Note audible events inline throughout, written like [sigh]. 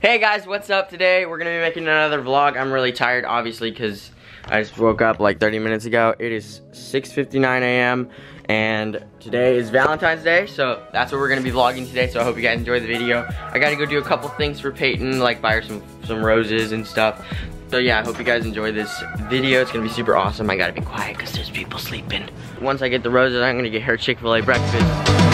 Hey guys, what's up today? We're gonna be making another vlog. I'm really tired, obviously, because I just woke up like 30 minutes ago. It is 6.59 a.m. and today is Valentine's Day, so that's what we're gonna be vlogging today, so I hope you guys enjoy the video. I gotta go do a couple things for Payton, like buy her some, some roses and stuff. So yeah, I hope you guys enjoy this video. It's gonna be super awesome. I gotta be quiet because there's people sleeping. Once I get the roses, I'm gonna get her Chick-fil-A breakfast.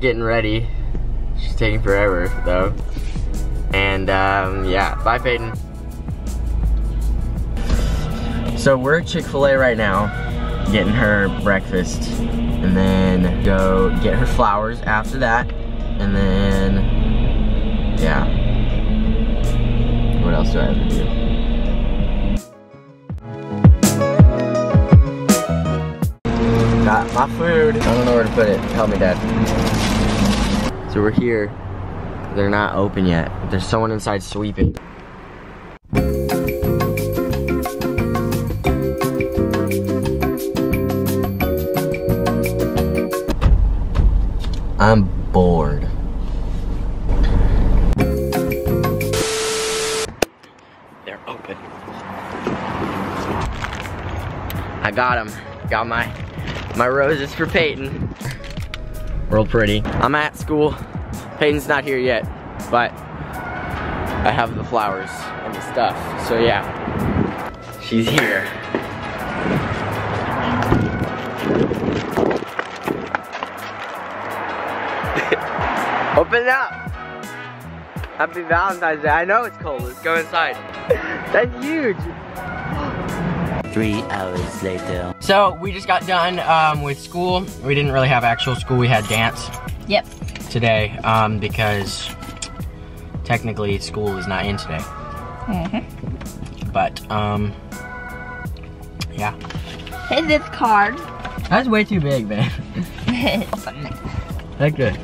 Getting ready. She's taking forever though. And um, yeah, bye Payton. So we're at Chick-fil-A right now, getting her breakfast. And then go get her flowers after that. And then, yeah. What else do I have to do? Got my food. I don't know where to put it. Help me, Dad. So we're here. They're not open yet. There's someone inside sweeping. I'm bored. They're open. I got them. Got my my roses for Payton. Real pretty. I'm at school. Payton's not here yet, but I have the flowers and the stuff. So yeah, she's here. [laughs] Open it up. Happy Valentine's Day. I know it's cold. Let's go inside. [laughs] That's huge. Three hours later. So we just got done um, with school. We didn't really have actual school. We had dance Yep. today um, because technically school is not in today. Mm-hmm. But um, yeah. Here's this card. That's way too big, man. Open [laughs] it. That good.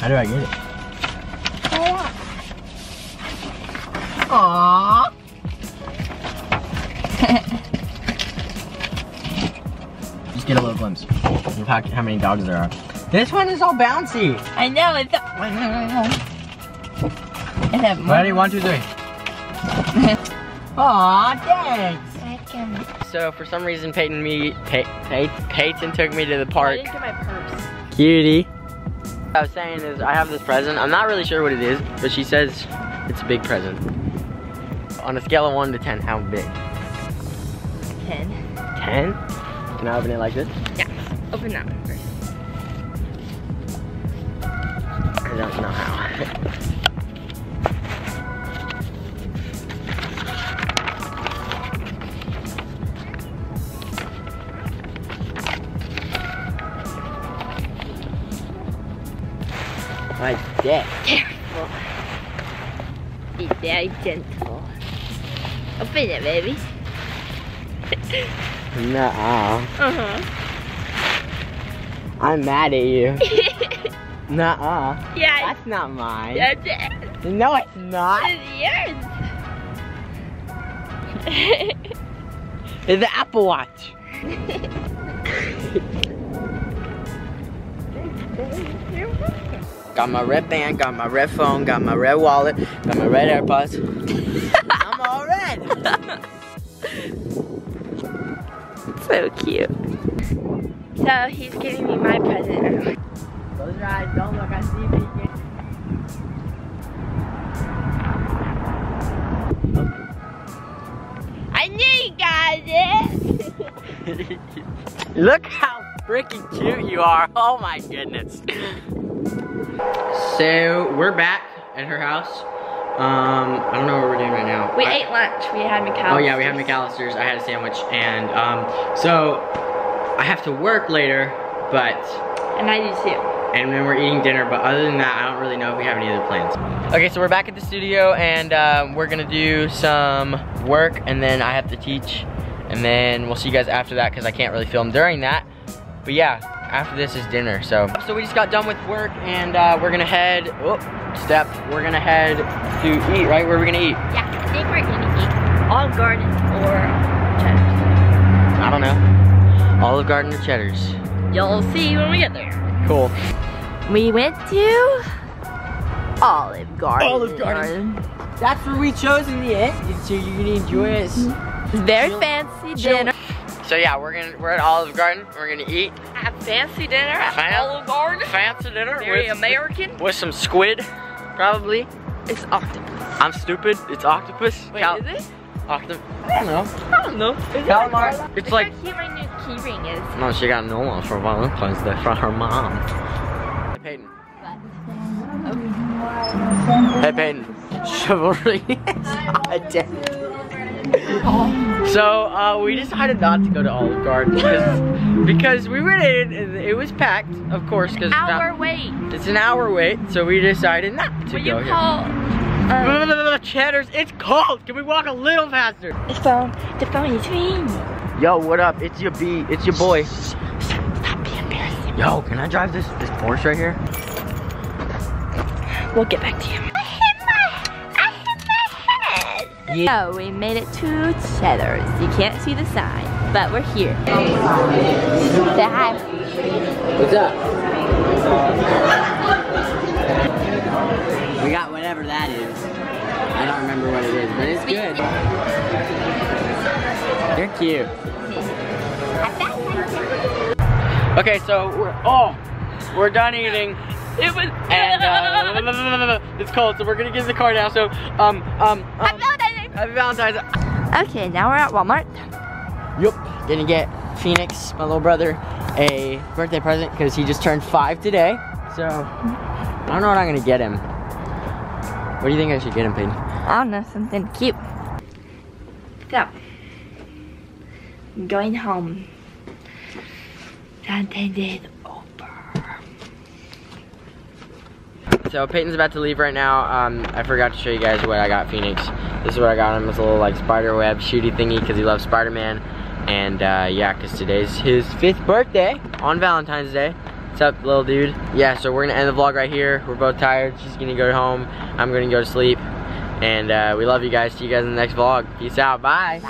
How do I get it? Aww. [laughs] Just get a little glimpse of how, how many dogs there are. This one is all bouncy. I know it's. A... Is it Ready? One, two, three. [laughs] Aw, thanks. So for some reason, Payton me, Pey, Pey, Payton took me to the park. I didn't get my purse. Cutie. What I was saying is I have this present. I'm not really sure what it is, but she says it's a big present. On a scale of one to 10, how big? Ten. 10? Can I open it like this? Yeah. Open that one first. I don't know how. [laughs] My dick. Careful. Be very gentle. Open it, baby. Nuh-uh. Uh-huh. I'm mad at you. [laughs] Nuh-uh. Yeah. That's not mine. That's it. No, it's not. It's yours. [laughs] It's the Apple Watch. [laughs] Got my red band, got my red phone, got my red wallet, got my red AirPods. So cute. So he's giving me my present. Close your eyes, don't look, I see peeking. I knew you got it. [laughs] Look how freaking cute you are. Oh my goodness. [laughs] So we're back at her house. Um, I don't know what we're doing right now. We I- ate lunch. We had McAlister's. Oh yeah, we had McAlister's. I had a sandwich, and um, so I have to work later, but And I do too. and then we're eating dinner. But other than that, I don't really know if we have any other plans. Okay, so we're back at the studio, and um, we're gonna do some work, and then I have to teach, and then we'll see you guys after that because I can't really film during that. But yeah, after this is dinner. So, so we just got done with work and uh, we're gonna head. Oh, step. We're gonna head to eat. Right? Where are we gonna eat? Yeah, I think we're gonna eat Olive Garden or Cheddar's. I don't know. Olive Garden or Cheddar's. You'll see when we get there. Cool. We went to Olive Garden. Olive Garden. That's where we chose in the end. So you can enjoy it. It's very fancy dinner. So yeah, we're gonna we're at Olive Garden. We're gonna eat Have fancy dinner at Fan- Olive Garden. fancy dinner Very with American. with some squid, probably. It's octopus. I'm stupid. It's octopus. Wait, Cal- is it? Octopus. I don't know. I don't know. Is Calamar. It's It's like how cute my new key ring is. no, she got no one for Valentine's Day from her mom. Hey Payton. Hey Payton. [laughs] Chivalry is [laughs] dead. [laughs] So uh, we decided not to go to Olive Garden because because we went in and it was packed, of course, because Hour wait. it's an hour wait. So we decided not to Will go you here. call? Uh, Cheddar's, it's cold. Can we walk a little faster? the phone. The phone is ringing. Yo, what up? It's your B. It's your boy. Stop being embarrassing. Yo, can I drive this this Porsche right here? We'll get back to you. Yeah. So we made it to Cheddar's. You can't see the sign, but we're here. Say hi. What's up? We got whatever that is. I don't remember what it is, but it's good. You're cute. Okay, so we're oh, we're done eating. It was. and uh, [laughs] it's cold, so we're gonna get in the car now. So, um, um, um happy Valentine's. Okay, now we're at Walmart. Yup, gonna get Phoenix, my little brother, a birthday present because he just turned five today. So, I don't know what I'm gonna get him. What do you think I should get him, Payton? I don't know, something cute. So, I'm going home. Valentine's Day is over. So Payton's about to leave right now. Um, I forgot to show you guys what I got Phoenix. This is what I got him. It's a little like spider web shooty thingy because he loves Spider-Man. And uh, yeah, because today's his fifth birthday on Valentine's Day. What's up, little dude? Yeah, so we're gonna end the vlog right here. We're both tired. She's gonna go home. I'm gonna go to sleep. And uh, we love you guys. See you guys in the next vlog. Peace out. Bye.